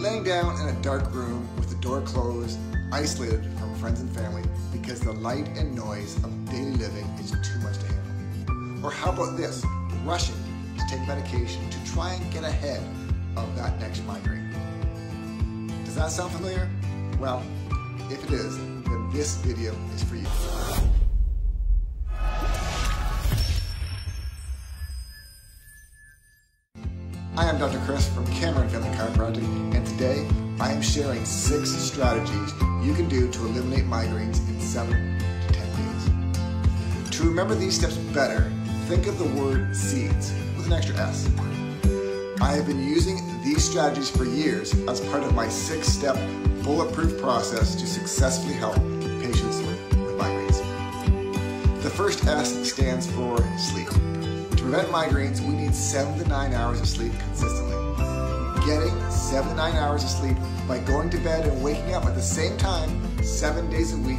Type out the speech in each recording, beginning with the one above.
laying down in a dark room with the door closed, isolated from friends and family because the light and noise of daily living is too much to handle. Or how about this, rushing to take medication to try and get ahead of that next migraine. Does that sound familiar? Well, if it is, then this video is for you. I am Dr. Chris from Cameron Family Chiropractic, and today I am sharing six strategies you can do to eliminate migraines in seven to 10 days. To remember these steps better, think of the word seeds with an extra S. I have been using these strategies for years as part of my six-step bulletproof process to successfully help patients with migraines. The first S stands for sleep. To prevent migraines, we need seven to nine hours of sleep consistently. Getting seven to nine hours of sleep by going to bed and waking up at the same time seven days a week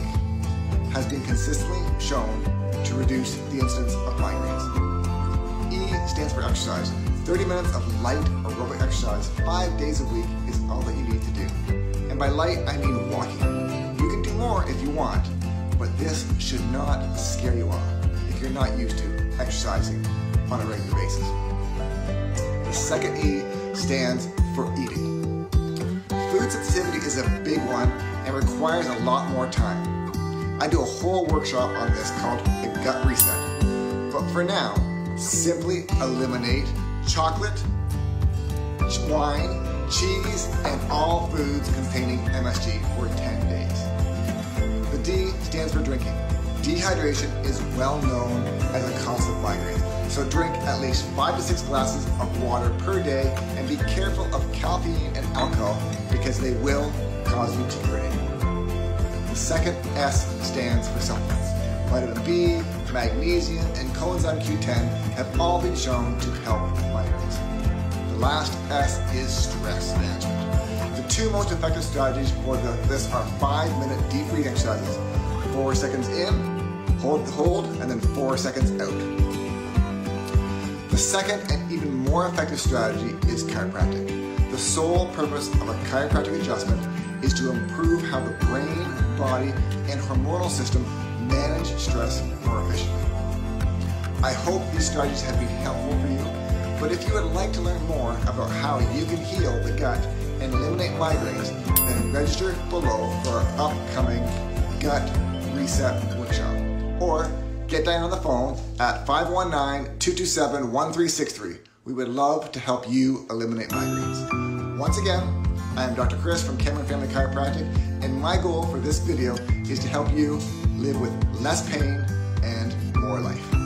has been consistently shown to reduce the incidence of migraines. E stands for exercise. 30 minutes of light aerobic exercise five days a week is all that you need to do. And by light, I mean walking. You can do more if you want, but this should not scare you off if you're not used to exercising on a regular basis. The second E stands for eating. Food sensitivity is a big one and requires a lot more time. I do a whole workshop on this called the gut reset. But for now, simply eliminate chocolate, wine, cheese, and all foods containing MSG for 10 days. The D stands for drinking. Dehydration is well known as a cause of migraines. So drink at least five to six glasses of water per day and be careful of caffeine and alcohol because they will cause you to urinate. The second S stands for supplements. Vitamin B, magnesium, and coenzyme Q10 have all been shown to help migraines. The last S is stress management. The two most effective strategies for this are five minute deep breathing exercises. Four seconds in, hold hold, and then four seconds out. The second and even more effective strategy is chiropractic. The sole purpose of a chiropractic adjustment is to improve how the brain, body, and hormonal system manage stress more efficiently. I hope these strategies have been helpful for you, but if you would like to learn more about how you can heal the gut and eliminate migraines, then register below for our upcoming Gut Reset Workshop. Or get Diane on the phone at 519-227-1363. We would love to help you eliminate migraines. Once again, I am Dr. Chris from Cameron Family Chiropractic, and my goal for this video is to help you live with less pain and more life.